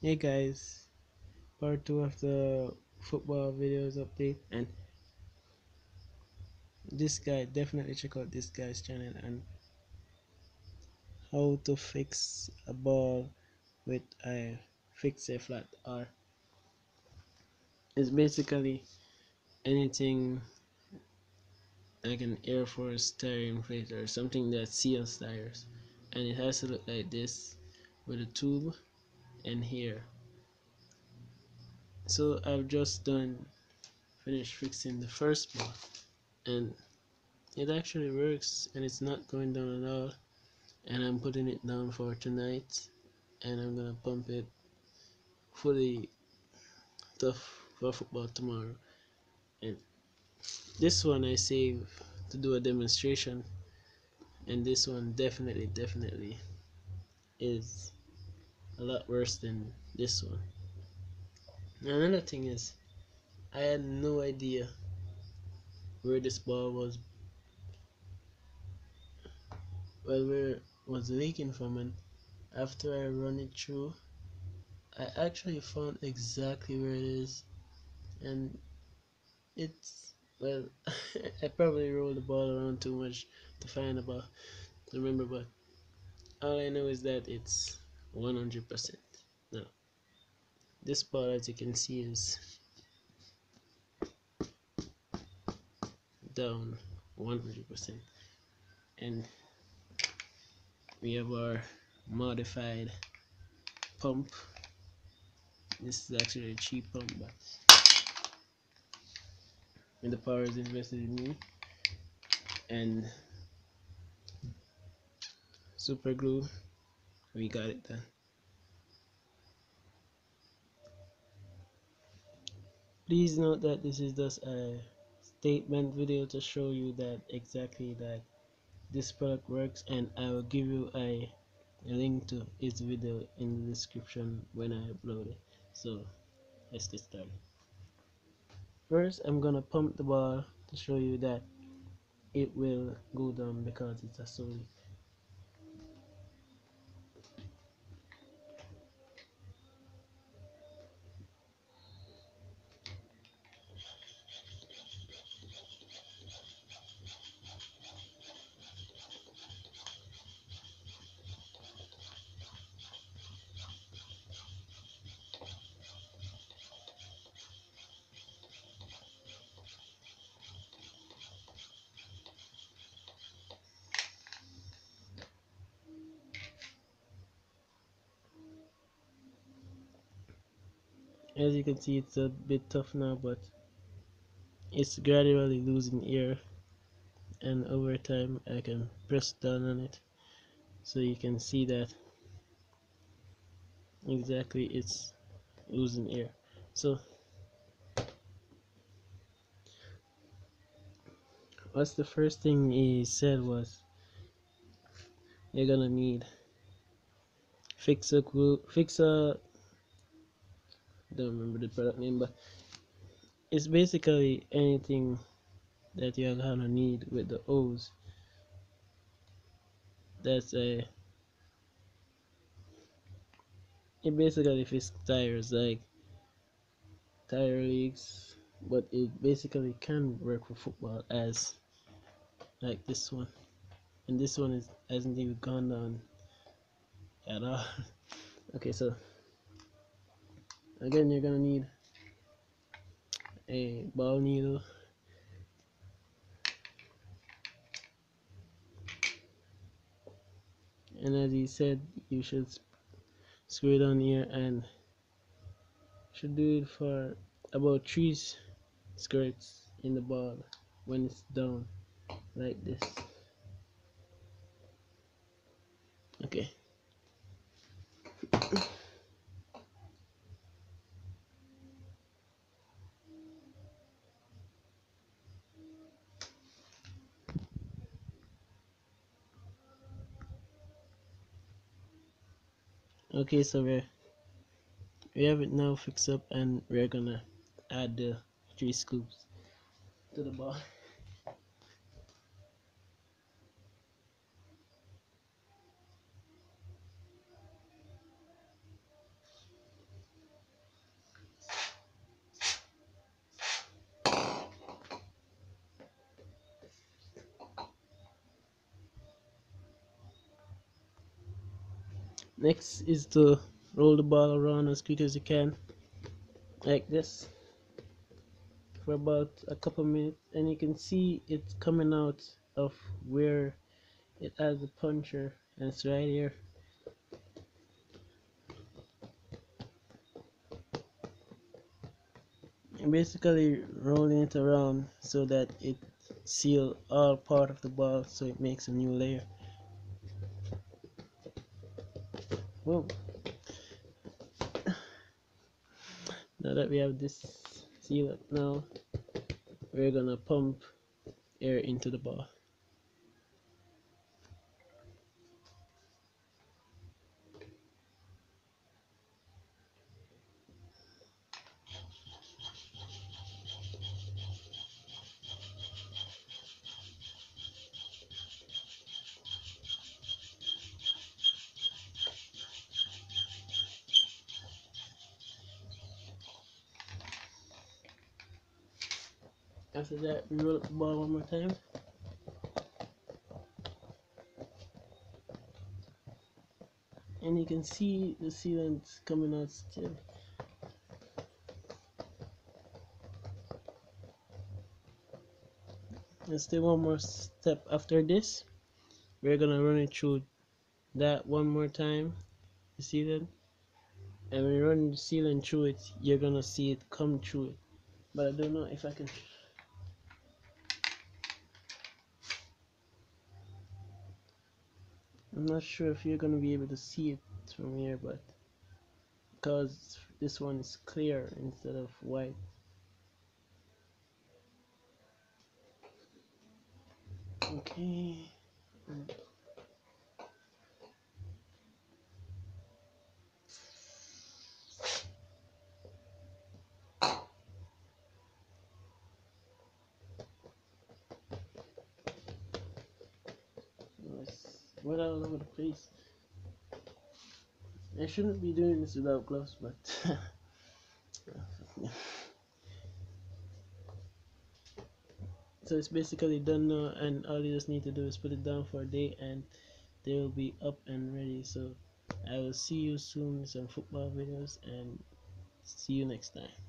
Hey guys, part 2 of the football videos update. And this guy, definitely check out this guy's channel and how to fix a ball with a fix a flat or it's basically anything like an Air Force tire inflator or something that seals tires. And it has to look like this with a tube and here. So I've just done finished fixing the first part and it actually works and it's not going down at all. And I'm putting it down for tonight and I'm gonna pump it fully tough for football tomorrow. And this one I save to do a demonstration and this one definitely definitely is a lot worse than this one. Another thing is I had no idea where this ball was well where was leaking from and after I run it through I actually found exactly where it is and it's well I probably rolled the ball around too much to find about to remember but all I know is that it's 100% now this part as you can see is down 100% and we have our modified pump. This is actually a cheap pump but and the power is invested in me and super glue we got it done please note that this is just a statement video to show you that exactly that this product works and I will give you a, link to its video in the description when I upload it. So let's get started. First I'm gonna pump the ball to show you that it will go down because it's a solid as you can see it's a bit tough now but it's gradually losing air. And over time I can press down on it. So you can see that exactly it's losing air. So what's the first thing he said was you're gonna need fix a fix a don't remember the product name but it's basically anything that you're gonna need with the O's. That's a it basically fits tires like tire leaks but it basically can work for football as like this one. And this one is hasn't even gone down at all. Okay so again you're gonna need a ball needle. And as he said you should screw it on here and should do it for about three skirts in the ball when it's down like this okay okay so we're we have it now fixed up and we're gonna add the three scoops to the ball next is to roll the ball around as quick as you can like this for about a couple minutes. And you can see it's coming out of where it has a puncher and it's right here. And basically rolling it around so that it seal all part of the ball so it makes a new layer Whoa. now that we have this seal up now we're gonna pump air into the ball After that, we roll up the ball one more time. And you can see the sealant coming out still. Let's still one more step after this. We're gonna run it through that one more time. You see that? And when you run the sealant through it, you're gonna see it come through it. But I don't know if I can I'm not sure if you're gonna be able to see it from here but because this one is clear instead of white. Okay went all over the place. I shouldn't be doing this without gloves, but so it's basically done now, and all you just need to do is put it down for a day, and they will be up and ready. So I will see you soon with some football videos, and see you next time.